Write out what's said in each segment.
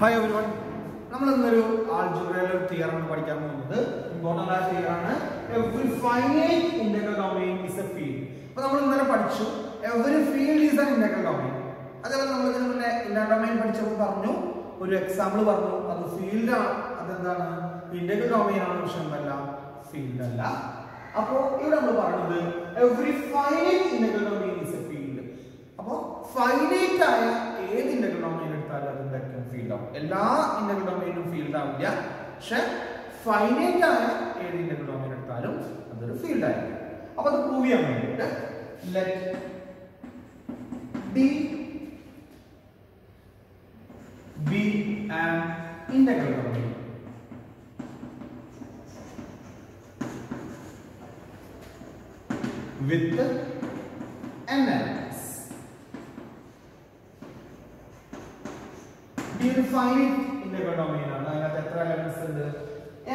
Hi every one നമ്മൾ ഇന്നൊരു ആൾജിബ്രയിലെ ഒരു തിയറാണ് പഠിക്കാൻ പോകുന്നത്. ഇമ്പോർട്ടന്റ് ആയ തിയറാണ് every finite integral domain is a field അപ്പോൾ നമ്മൾ ഇന്നലെ പഠിച്ചു. Every field is an integral domain അതേപോലെ നമ്മൾ ഇതിന് മുന്നേ ഇന്റഗ്രൽ ഡൊമെയിൻ പഠിച്ചപ്പോൾ പറഞ്ഞു. ഒരു എക്സാമ്പിൾ പറഞ്ഞു. അത് ഫീൽഡ് ആണ്. അതെന്താണ്? ഇന്റഗ്രൽ ഡൊമെയിൻ ആണ്. പക്ഷെ എന്തല്ല ഫീൽഡ് അല്ല. അപ്പോ ഇവിടെ നമ്മൾ പറയുന്നത് every finite integral domain is a field അപ്പോൾ ഫൈനൈറ്റ് ആയ ഏത് ഇന്റഗ്രൽ ഡൊമെയിൻ എടുത്താലും അത് എന്തായിരിക്കും ഫീൽഡ് ആവും എല്ലാ ഇന്റഗ്രൽ ഡൊമൈനും ഫീൽഡ് ആവില്ല. പക്ഷെ ഫൈനൈറ്റ് ആയ ഏത് ഇന്റഗ്രൽ ഡൊമൈൻ എടുത്താലും അതൊരു ഫീൽഡ് ആയിരിക്കും. അപ്പൊ അത് പ്രൂവ് ചെയ്യാൻ വേണ്ടിയിട്ട് let D be and integral domain with n. D ഒരു ഫൈനൈറ്റ് ഇന്റഗ്രൽ ഡൊമെയിൻ ആണ്. അതിനകത്ത് എത്ര എലമെന്റ്സ് ഉണ്ട്?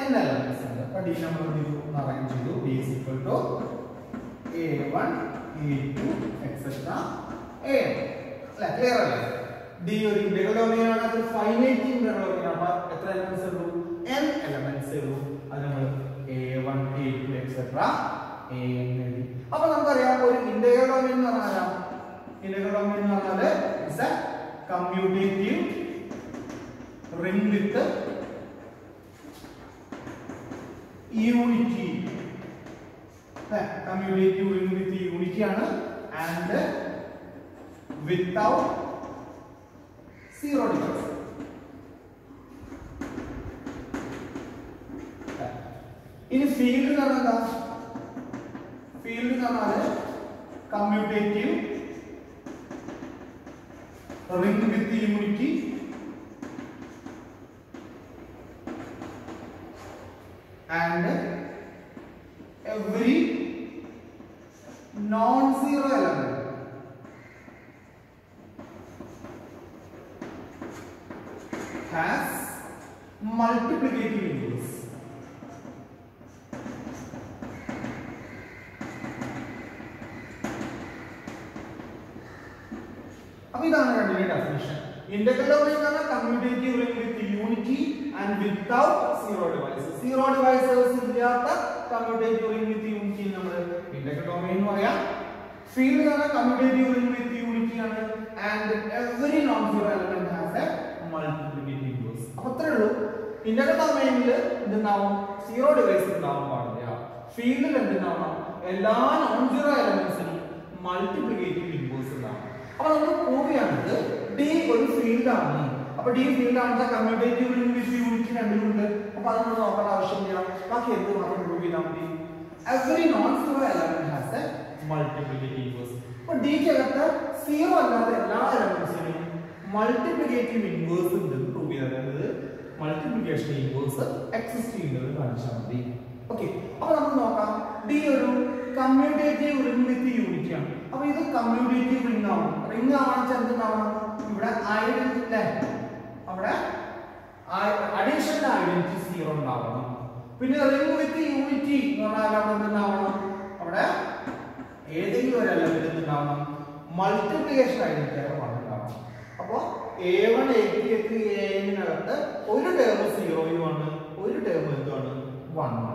N എലമെന്റ്സ് ഉണ്ട്. അപ്പോൾ D നമ്മൾ എന്ത് ചെയ്തു അറേഞ്ച് ചെയ്തു. D is equal to a1 a2 etc a അല്ലേ? ക്ലിയർ അല്ലേ? D ഒരു ഇന്റഗ്രൽ ഡൊമെയിൻ ആണ്. അത് ഫൈനൈറ്റ് ഇന്റഗ്രൽ ഡൊമെയിൻ ആണ്. അപ്പോൾ എത്ര എലമെന്റ്സ് ഉള്ളൂ? N എലമെന്റ്സ് ഉള്ളൂ. അത് നമ്മൾ a1 a2 etc an എഴുതി അപ്പൊ നമുക്കറിയാം ഒരു ഇന്റഗ്രൽ ഡൊമെയിൻ എന്ന് പറഞ്ഞാൽ ഇന്റഗ്രൽ ഡൊമെയിൻ എന്ന് പറഞ്ഞാൽ it's a commutative commutative ring with unity ആണ് ആൻഡ് വിത്തൗട്ട് സീറോ ഡിഫറൻസ് ഇനി ഫീൽഡ് എന്ന് പറഞ്ഞാൽ എന്താ? ഫീൽഡ് എന്ന് പറഞ്ഞാൽ commutative ring with unity and every non zero element has multiplicative inverse അപ്പൊ ഇതാണ് രണ്ടിന്റെ ഡെഫിനിഷൻ ഇന്റഗ്രൽ എന്ന് പറഞ്ഞാൽ commutative ring with unity and without zero divisors zero divisors ഇല്ലാത്ത കമ്മ്യൂട്ടേറ്റീവ് റിംഗ് വിത്ത് യൂണിറ്റി നമ്മൾ ഇന്റഗ്രൽ ഡൊമെയിൻ എന്ന് പറയാം. ഫീൽഡ് പറഞ്ഞാൽ കമ്മ്യൂട്ടേറ്റീവ് റിംഗ് വിത്ത് യൂണിറ്റി ആണ്. And every non zero element has a multiplicative അപ്പൊ അത്രേ ഉള്ളൂ. ഇന്റഗ്രൽ ഡൊമൈനിൽ എന്തുണ്ടാവും? സീറോ ഡിവൈസ് ഉണ്ടാവാൻ പാടില്ല. ഫീൽഡിൽ എന്തുണ്ടാവണം? എല്ലാ നോൺ സീറോ എലമെന്റ്സിനും മൾട്ടിപ്ലിക്കേറ്റീവ് ഇൻവേഴ്സ് ഉണ്ടാവണം. അപ്പൊ നമ്മൾ പ്രൂവ് ഡി ഒരു ഫീൽഡാണ് അപ്പൊ ഡി ഫീൽഡ് ആണെന്ന് യൂണിറ്റ് രണ്ടിലുണ്ട് അപ്പൊ അത് നമ്മൾ നോക്കേണ്ട ആവശ്യമില്ല. ബാക്കി എന്ത് മാത്രം പ്രൂവ് ചെയ്താൽ മതി? Every non zero element has a multiplicative inverse അപ്പൊ ഡിക്ക് അകത്ത് സീറോ അല്ലാതെ എല്ലാ എലമെന്റ്സിനും മൾട്ടിപ്ലിക്കേറ്റീവ് ഇൻവേഴ്സ് ഉണ്ട്. പ്രൂവ് ചെയ്തത് അതായത് മൾട്ടിപ്ലിക്കേഷൻ ഇൻവേഴ്സ് എക്സിസ്റ്റ് ചെയ്യുന്നത് കാണിച്ചാൽ മതി. ഓക്കെ അപ്പൊ നമുക്ക് നോക്കാം. ഡി ഒരു കമ്മ്യൂട്ടേറ്റീവ് റിംഗ് വിത്ത് യൂണിറ്റ് ആണ്. അപ്പൊ ഇത് കമ്മ്യൂട്ടേറ്റീവ് റിംഗ് ആണ്. റിംഗ് ആണെന്ന് എന്താണ് ഇവിടെ ഐഡന്റിറ്റി അവിടെ അഡീഷണൽ ഐഡന്റിറ്റി സീറോ ഉണ്ടാവണം. പിന്നെ റിംഗ് വിത്ത് യൂണിറ്റി എന്ന് പറഞ്ഞാൽ അവിടെ എന്തുണ്ടാവണം? അവിടെ ഏതെങ്കിലും ഒരു എലമെന്റ് എന്തുണ്ടാവണം? മൾട്ടിപ്ലിക്കേഷൻ ഐഡന്റിറ്റി അവിടെ ഉണ്ടാവണം അപ്പോ A one A two A three A എന്നിനകത്ത് ഒരു ടേം സീറോയും ആണ്. ഒരു ടേം എന്താണ് വൺ ആണ്.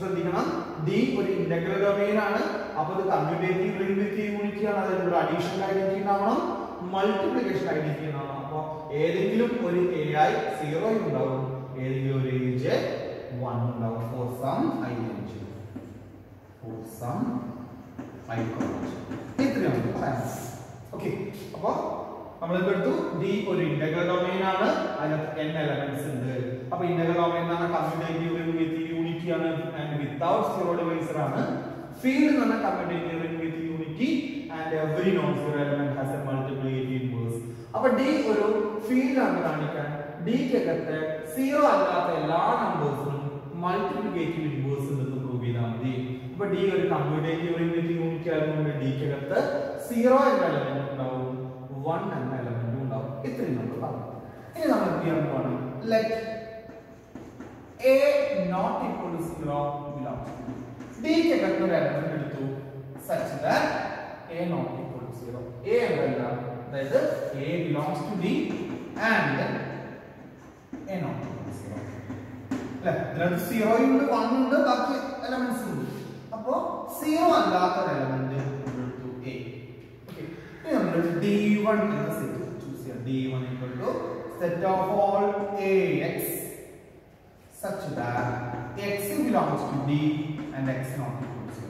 ശ്രദ്ധിക്കണം. ഡി ഒരു ഇന്റഗ്രൽ ഡൊമെയിൻ ആണ്. അപ്പൊ ഇത് കമ്മ്യൂട്ടേറ്റീവ് വിത്ത് യൂണിറ്റി ആണ്. അതിനുള്ള അഡീഷണൽ ഐഡന്റിറ്റി ഉണ്ടാവണം. മൾട്ടിപ്ലിക്കേഷൻ ഐഡന്റിറ്റി ഉണ്ടാവണം. അപ്പൊ ഏതെങ്കിലും ഒരു എ ഐ സീറോ ഉണ്ടാവും. ഏതെങ്കിലും ഒരു ഏജ് വൺ ഉണ്ടാവും. ഫോർ സം ഐ എൻജി ഫോർ സം ഐ ഇത്രയാണ് ഓക്കെ അപ്പൊ നമ്മൾ എന്തെടുത്തു ഡി ഒരു ഇന്റഗ്രൽ ഡൊമെയിൻ ആണ്. അതിനകത്ത് n എലമെന്റ്സ് ഉണ്ട്. അപ്പൊ ഇന്റഗ്രൽ ഡൊമെയിൻ എന്ന് പറഞ്ഞാൽ കമ്മ്യൂട്ടേറ്റീവ് വിത്ത് യൂണിറ്റി ആണ് ആൻഡ് വിത്തൗട്ട് സീറോ ഡിവൈസർ ആണ്. ഫീൽഡ് എന്ന് പറഞ്ഞാൽ commutative with unity and every non zero element has a multiplicative inverse അപ്പൊ ഡി ഒരു ഫീൽഡ് ആണ് കാണിക്കാൻ. ഡിക്കകത്ത് സീറോ അല്ലാത്ത എല്ലാ നമ്പേഴ്സിനും മൾട്ടിപ്ലിക്കേറ്റീവ് ഇൻവേഴ്സ് ഉണ്ടെന്ന് പ്രൂവ് ചെയ്താൽ മതി. അപ്പൊ ഡി ഒരു കമ്മ്യൂട്ടേറ്റീവ് വിത്ത് യൂണിറ്റി ആയതുകൊണ്ട് ഡിക്കകത്ത് സീറോ എന്ന എലമെന്റ് 1 എന്ന എലമെന്റും ഉണ്ടാവും. ഇത്രയും നമ്മൾ പറഞ്ഞു ഇനി നമ്മൾ എന്ത് ചെയ്യാൻ പോവാണ്? Let A not equal to zero belongs to D ക്ക് ഒരു എലമെന്റ് എടുത്തു? Such that A not equal to zero A എന്നല്ല അതായത് A belongs to D and A not equal to zero അല്ലെ? ഇതിനകത്ത് സീറോയും ഉണ്ട് വൺ ഉണ്ട് ബാക്കി ഉണ്ട്. സീറോ അല്ലാത്ത എലമെന്റ് നമ്മൾ ഡി വൺ എന്ന സെറ്റ് ചൂസ് ചെയ്യാം d1 equal to set of all ax such that x belongs to D and x not equal to 0.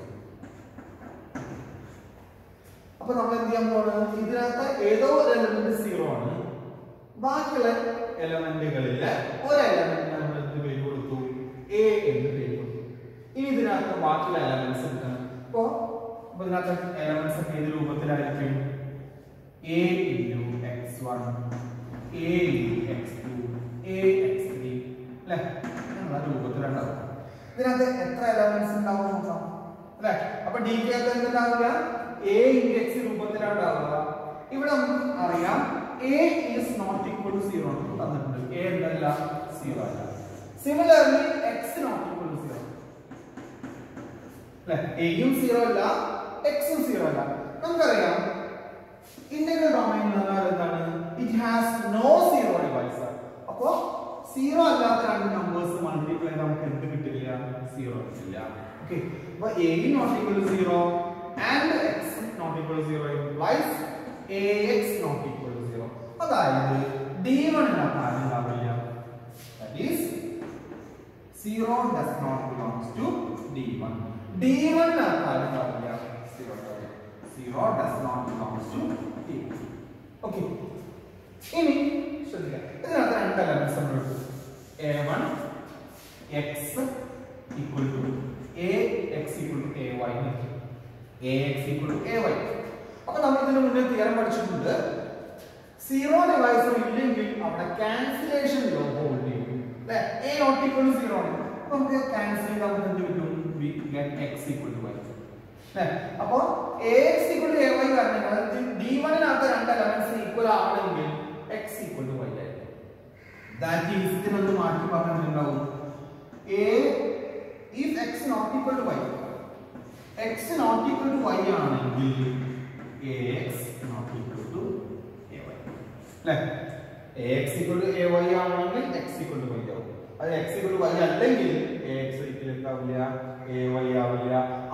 അപ്പോൾ നമ്മൾ എന്ത് ചെയ്യാൻ പോകുന്നത് ഇതിനകത്ത് ഏതോ ഒരു എലമെന്റ് സീറോ ആണ്. ബാക്കിയുള്ള എലമെന്റുകളിലെ ഒരു എലമെന്റ് നമ്മൾ എന്ത് പേര് കൊടുത്തു? എ എന്ന് പേര് കൊടുത്തു. ഇനി ഇതിനകത്ത് ബാക്കിയുള്ള എലമെന്റ്സ് എടുക്കണം അപ്പോ അപ്പൊ ഇതിനകത്ത് എലമെന്റ്സ് ഒക്കെ ഏത് രൂപത്തിലായിരിക്കും? One A into X two A X three അല്ലേ? എന്നുള്ള രൂപത്തിലുണ്ടാവും ഇതിനകത്ത് എത്ര എലമെന്റ്സ് ഉണ്ടാവും നോക്കാം. അല്ലേ? അപ്പൊ ഡി കെ അകത്ത് എന്തുണ്ടാവില്ല എ ഇൻഡെക്സ് രൂപത്തിലാണ് ഉണ്ടാവുക. ഇവിടെ നമുക്ക് അറിയാം A is not equal to zero തന്നിട്ടുണ്ട്. എ എന്തല്ല? സീറോ അല്ല. Similarly X not equal to zero അല്ലെ? എയും സീറോ അല്ല എക്സും സീറോ അല്ല. നമുക്കറിയാം ഇന്റഗ്രൽ ഡൊമൈൻ എന്ന് പറഞ്ഞാൽ എന്താണ്? It has no zero divisor അപ്പോ സീറോ അല്ലാത്ത രണ്ട് നമ്പേഴ്സ് മൾട്ടിപ്ലൈ നമുക്ക് എന്ത് കിട്ടില്ല? സീറോ കിട്ടില്ല. ഓക്കെ അപ്പൊ A not equal zero and X not equal zero implies A X not equal zero അതായത് ഡി വണ്ണിനകത്ത് കാര്യം ഉണ്ടാവില്ല that is zero does not belongs to D one D വണ്ണിനകത്ത് ആരും ഉണ്ടാവില്ല 0 does not belong to A. Okay. Ini, ശ്രദ്ധിക്കുക. ഇതിനകത്ത് രണ്ട് elements നമ്മൾ A one X equal to A X equal to A Y A X equal to A Y അപ്പൊ നമ്മൾ ഇതിന് മുന്നേ തിയറം പഠിച്ചിട്ടുണ്ട്. സീറോ ഡിവൈസർ ഇല്ലെങ്കിൽ അവിടെ ക്യാൻസലേഷൻ ലോ ഹോൾഡ് ചെയ്യും. അല്ലെ? A not equal to zero നമുക്ക് ക്യാൻസൽ ചെയ്താൽ നമുക്ക് എന്ത് കിട്ടും? We X equal to Y അപ്പൊ X equal to A Y കാരണം ഡി വണ്ണിനകത്ത് രണ്ട് എലമെന്റ്സ് ഈക്വൽ ആണെങ്കിൽ എക്സ് ഈക്വൽ ടു വൈ ആയിരിക്കും. ഇതിനൊന്ന് മാറ്റി പറഞ്ഞിട്ടുണ്ടാവും? ആണെങ്കിൽ അല്ലെങ്കിൽ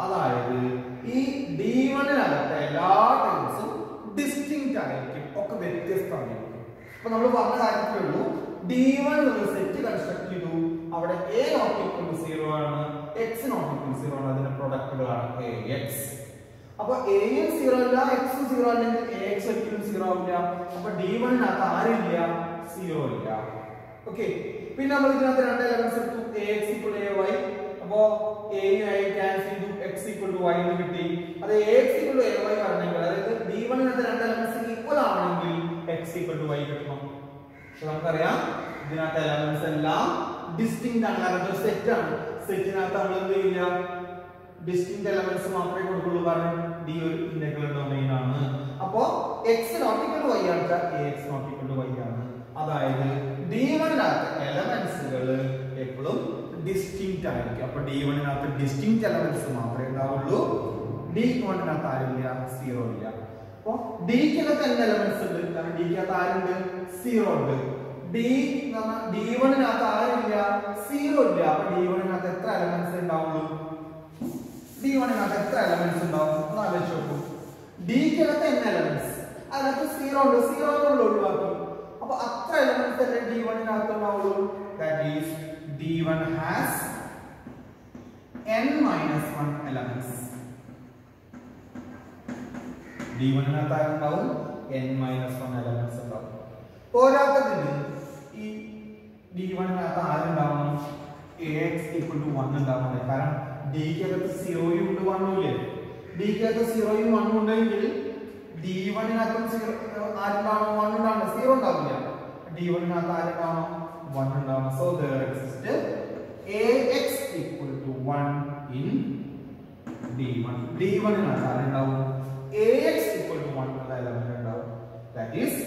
അതായത് ഈ ഡി വണ്ണിനകത്തെ എല്ലാ ടൈംസും ഡിസ്റ്റിങ്റ്റ് ആയിരിക്കും. ഒക്കെ വ്യത്യസ്തമായിരിക്കും. അപ്പൊ നമ്മൾ പറഞ്ഞ കാര്യത്തിലേ ഡി വൺ സെറ്റ് കൺസ്ട്രക്ട് ചെയ്തു. അവിടെ എ നോട്ട് ഈക്വൽ സീറോ ആണ്. എക്സ് നോട്ട് ഈക്വൽ സീറോ ആണ്. അതിന്റെ പ്രൊഡക്റ്റുകളാണ് എ എക്സ് അപ്പൊ എയും സീറോ അല്ല എക്സും സീറോ അല്ലെങ്കിൽ എക്സ് ഒരിക്കലും സീറോ ആവില്ല. അപ്പൊ ഡി വണ്ണിനകത്ത് ആരില്ല? സീറോ ഇല്ല. ഓക്കെ പിന്നെ നമ്മൾ ഇതിനകത്ത് രണ്ട് എലമെന്റ്സ് എടുത്തു. A X equal A Y അപ്പോ എയും ആയി ക്യാൻസൽ ചെയ്തു എക്സ് ഈക്വൽ ടു വൈ എന്ന് കിട്ടി. അത് A X equal to A Y പറഞ്ഞെങ്കിൽ അതായത് ഡി വണ്ണിനകത്ത് രണ്ട് എലമെന്റ്സ് ഈക്വൽ ആണെങ്കിൽ എക്സ് ഈക്വൽ ടു വൈ കിട്ടണം. പക്ഷെ നമുക്കറിയാം ഇതിനകത്ത് എലമെന്റ്സ് എല്ലാം ഡിസ്റ്റിങ് ആണ്. കാരണം ഒരു സെറ്റ് ആണ്. സെറ്റിനകത്ത് നമ്മൾ എന്ത് ചെയ്യില്ല ഡിസ്റ്റിങ് എലമെന്റ്സ് മാത്രമേ കൊടുക്കുള്ളൂ കാരണം ഡി ഒരു ഇന്റഗ്രൽ ഡൊമൈൻ ആണ്. അപ്പോ X not equal to Y ആണ് A X not equal to A Y. അതായത് ഡി വണ്ണിനകത്ത് ഡിസ്റ്റിങ് ആയിരിക്കും. അപ്പൊ ഡി വണ്ണിനകത്ത് ഡിസ്റ്റിങ് എലമെന്റ്സ് മാത്രമേ ഉണ്ടാവുള്ളൂ. ഡി വണ്ണിനകത്ത് ആരുമില്ല? സീറോ ഇല്ല. അപ്പൊ ഡിക്കകത്ത് എന്ത് എലമെന്റ്സ് ഉണ്ട്? കാരണം ഡിക്കകത്ത് ആരുണ്ട്? സീറോ ഉണ്ട്. ഡി ഡി വണ്ണിനകത്ത് ആരുമില്ല? സീറോ ഇല്ല. അപ്പൊ ഡി വണ്ണിനകത്ത് എത്ര എലമെന്റ്സ് ഉണ്ടാവുള്ളൂ? ഡി വണ്ണിനകത്ത് എത്ര എലമെന്റ്സ് ഉണ്ടാവും? ഒന്ന് ആലോചിച്ച് നോക്കൂ. ഡിക്കകത്ത് എൻ എലമെന്റ്സ് അതിനകത്ത് സീറോ ഉണ്ട്. സീറോ ഒഴിവാക്കും. അപ്പൊ അത്ര എലമെന്റ്സ് അല്ലേ ഡി വണ്ണിനകത്ത് ഉണ്ടാവുള്ളൂ? D one has N minus one elements D വണ്ണിനകത്ത് ആരുണ്ടാവും എൻ മൈനസ് വൺ എലമെന്റ്സ് ഉണ്ടാവും. പോരാത്തതിന് ഈ ഡി വണ്ണിനകത്ത് ആരുണ്ടാവണം? എക്സ് ഈക്വൽ ടു വൺ ഉണ്ടാവണം. കാരണം ഡിക്കകത്ത് സീറോയും ഉണ്ട് വണ്ണും ഇല്ലേ? ഡിക്കകത്ത് സീറോയും വണ്ണും ഉണ്ടെങ്കിൽ ഡി വണ്ണിനകത്തും സീറോ ആരുണ്ടാവണം? 1 ഉണ്ടാവണം. 0 ഉണ്ടാവില്ല. d1 നകത്ത് ആരുണ്ടാവണം? വൺ ഉണ്ടാവണം so there exist a x equal to one in D one D വണ്ണിനകത്ത് ആരുണ്ടാവും a x equal to one എന്ന എലമെന്റ് ഉണ്ടാവും ദാറ്റ് ഈസ്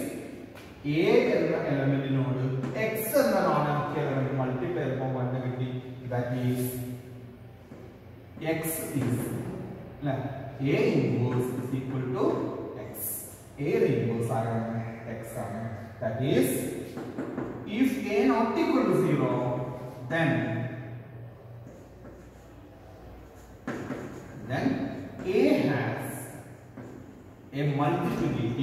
എ എന്ന എലമെന്റിനോട് എക്സ് എന്ന നോൺ എംപ്റ്റി എലമെന്റ് മൾട്ടിപ്ലൈ ചെയ്യുമ്പോൾ വണ്ണ് കിട്ടി ദാറ്റ് ഈസ് എക്സ് ഈസ് അല്ല a inverse is equal to x a inverse ആരാണ് X ആണ് that is if a not equal to 0, then, then a has a multiplicative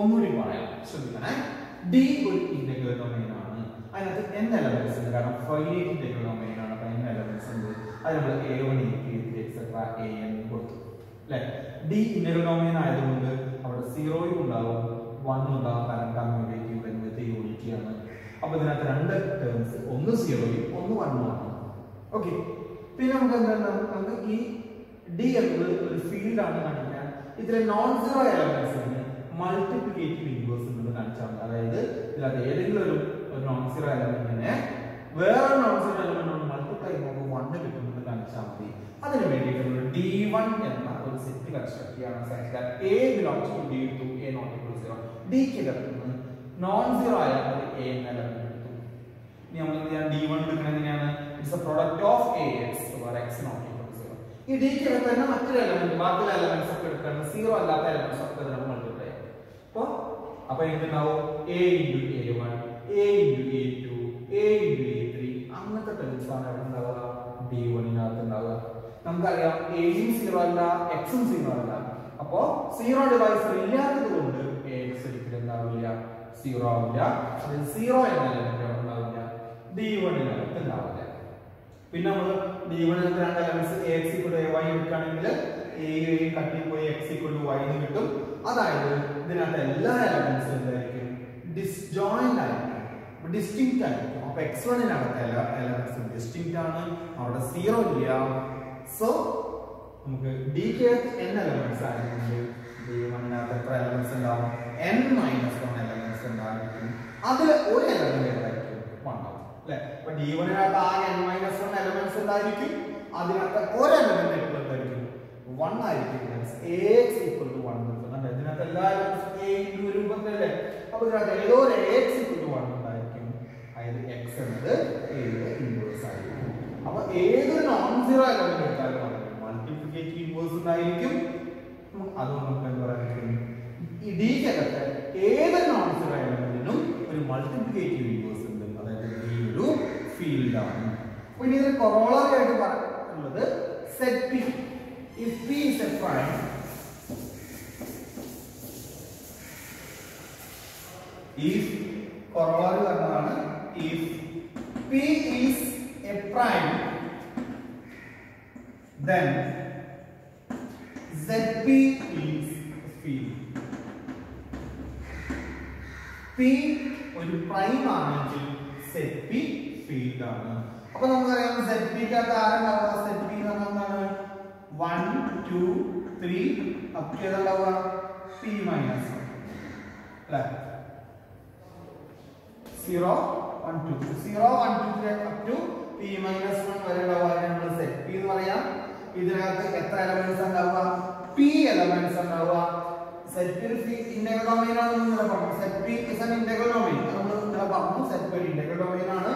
ഒന്നുകൂടി പറയാം. ശ്രദ്ധിക്കണേ. D ഒരു integral domain ആണ്. അതിനകത്ത് എൻ എലമെന്റ്സ് ഉണ്ട്. കാരണം ഫൈനൈറ്റ് ഇന്റഗ്രൽ ഡൊമൈൻ ആണ്. അപ്പൊ എൻ എലമെന്റ്സ് ഉണ്ട്. അത് നമ്മൾ A one A two A etcetera A N കൊടുത്തു. അല്ലെ? ഡി ഇന്റഗ്രൽ ഡൊമൈൻ ആയതുകൊണ്ട് അവിടെ സീറോയും ഉണ്ടാവും വണ്ണും ഉണ്ടാവും കാരണം കമ്മ്യൂണിറ്റീവ് വിത്ത് യൂണിറ്റി ആണ്. അപ്പൊ ഇതിനകത്ത് രണ്ട് ടേംസ് ഒന്ന് സീറോയും ഒന്ന് വണ്ണും ആണ്. ഓക്കെ പിന്നെ നമുക്ക് എന്താണ് നമുക്ക് ഈ ഡി എന്നത് ഒരു ഫീൽഡ് ആണ് കാണിക്കാൻ. ഇതിലെ നോൺ സീറോ എലമെന്റ്സിന് മൾട്ടിപ്ലിക്കേറ്റീവ് ഇൻവേഴ്സ് ഉണ്ടെന്ന് കാണിച്ചാൽ അതായത് ഇതിനകത്ത് ഏതെങ്കിലും ഒരു നോൺ സീറോ എലമെന്റിനെ വേറെ നോൺ സീറോ എലമെന്റ് മൾട്ടിപ്ലൈ ചെയ്യുമ്പോൾ വണ്ണ് കിട്ടുമെന്ന് കാണിച്ചാൽ മതി. അതിനു വേണ്ടിയിട്ട് നമ്മൾ ഡി വൺ എന്ന ഒരു സെറ്റ് കൺസ്ട്രക്ട് ചെയ്യാണ്. Such that A belongs to D to A not equal zero ഡിക്ക് കിടക്കുന്നത് നോൺ സീറോ ആയ ഒരു എ എന്ന എലമെന്റ് ഇനി നമ്മൾ എന്ത് ചെയ്യാം? ഡി വൺ എടുക്കുന്നത് എങ്ങനെയാണ്? It's a product of A X X not equal zero ഈ ഡിക്ക് കിടക്കുന്ന മറ്റൊരു എലമെന്റ് ബാക്കിയുള്ള എലമെന്റ്സ് ഒക്കെ എടുക്കുന്നത് സീറോ അല്ലാത്ത എലമെന്റ്സ് ഒക്കെ നമ്മൾ അപ്പൊ അപ്പൊ എന്തുണ്ടാവും? A into A one A into A two A into A three അങ്ങനത്തെ ടേംസ് ആണ് എവിടെ ഉണ്ടാവുക. ഡി വണ്ണിനകത്ത് ഉണ്ടാവുക. നമുക്കറിയാം എയും സീറോ അല്ല എക്സും സീറോ അല്ല. അപ്പോ സീറോ ഡിവൈസർ ഇല്ലാത്തത് കൊണ്ട് എ എക്സ് ഒരിക്കലും ഉണ്ടാവില്ല. സീറോ ആവില്ല. അതിൽ സീറോ എന്ന എലമെന്റ് ഉണ്ടാവില്ല. ഡി വണ്ണിനകത്ത് ഉണ്ടാവില്ല. പിന്നെ നമ്മൾ ഡി വണ്ണിനകത്ത് രണ്ട് elements A X equal A Y എടുക്കുകയാണെങ്കിൽ എയും കട്ടിൽ കട്ടി പോയി എക്സ് ഇക്വൽ ടു വൈ എന്ന് കിട്ടും. അതായത് ഇതിനകത്ത് എല്ലാ എലമെന്റ്സും എന്തായിരിക്കും? ഡിസ്ജോയിന്റ് ആയിരിക്കും. ഡിസ്റ്റിങ്ക്റ്റ് ആയിരിക്കും. അപ്പൊ എക്സ് വണ്ണിനകത്ത് എല്ലാ എലമെന്റ്സും ഡിസ്റ്റിങ്ക്റ്റ് ആണ്. അവിടെ സീറോ ഇല്ല. സോ നമുക്ക് ഡി കെ എൻ എലമെന്റ്സ് ആയതുകൊണ്ട് ഡി വണ്ണിനകത്ത് എത്ര എലമെന്റ്സ് ഉണ്ടാവും? എൻ മൈനസ് വൺ എലമെന്റ്സ് ഉണ്ടായിരിക്കും. അതിൽ ഒരു എലമെന്റ് വൺ ആവും. അല്ലെ? അപ്പൊ ഡി വണ്ണിനകത്ത് ആകെ എൻ മൈനസ് വൺ എലമെന്റ്സ് ഉണ്ടായിരിക്കും. അതിനകത്ത് ഒരു എലമെന്റ് എന്തായിരിക്കും വൺ ആയിരിക്കും. എക്സ് ഈക്വൽ കിട്ടുന്നുണ്ട് ഇതിനകത്ത് എല്ലാ എലമെന്റ്സും എ ഇന്റു രൂപത്തിലല്ലേ? അപ്പൊ ഇതിനകത്ത് ഏതോ ഒരു എക്സ് വൺ ഉണ്ടായിരിക്കും അതായത് എക്സ് എന്നത് എയുടെ ഇൻവേഴ്സ് ആയിരിക്കും. അപ്പൊ ഏതൊരു നോൺ സീറോ എലമെന്റ് എടുത്താലും മൾട്ടിപ്ലിക്കേറ്റീവ് ഇൻവേഴ്സ് ഉണ്ടായിരിക്കും. അതുകൊണ്ട് നമുക്ക് എന്താ പറയാൻ പറ്റും? ഈ ഡിക്കകത്ത് ഏതൊരു നോൺ സീറോ എലമെന്റിനും ഒരു മൾട്ടിപ്ലിക്കേറ്റീവ് ഇൻവേഴ്സ് ഉണ്ട്. അതായത് ഡി ഒരു ഫീൽഡ് ആണ്. അപ്പൊ ഇനി ഇതിന് കൊറോളറി ആയിട്ട് പറയുന്നത് set P if P is a prime if പറഞ്ഞതാണ് if. P is a prime. Then zp is field. P ഒരു പ്രൈം ആണെങ്കിൽ പി ഫീൽഡ് ആണ്. അപ്പൊ നമുക്കറിയാം സെറ്റ് പിക്ക് അകത്ത് ആരുണ്ടാവുക പി എന്ന് പറഞ്ഞാൽ എന്താണ്? വൺ ടു ത്രീ അപ്പ് ഏതുണ്ടാവുക പി മൈനസ് അല്ലെ? Zero one two zero one two three up to P minus one വരെ ഉണ്ടാവുക അതിനെ നമ്മൾ സെറ്റ് പി എന്ന് പറയാം. ഇതിനകത്ത് എത്ര എലമെന്റ്സ് ഉണ്ടാവുക? പി എലമെന്റ്സ് ഉണ്ടാവുക. സെറ്റ് p ഇന്റഗ്രൽ ഡൊമെയിൻ ആണെന്ന് ഇന്നലെ പറഞ്ഞു. Set P is an integral domain നമ്മൾ ഇന്നലെ പറഞ്ഞു സെറ്റ് ഒരു ഇന്റഗ്രൽ ഡൊമെയിൻ ആണ്.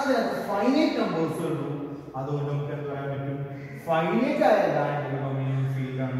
അതിനകത്ത് ഫൈനൈറ്റ് നമ്പേഴ്സ് ഉള്ളൂ. അതുകൊണ്ട് നമുക്ക് എന്ത് പറയാൻ പറ്റും? ഫൈനൈറ്റ് ആയ എല്ലാ ഇന്റഗ്രൽ ഡൊമെയിനും ഫീൽഡ് ആണ്.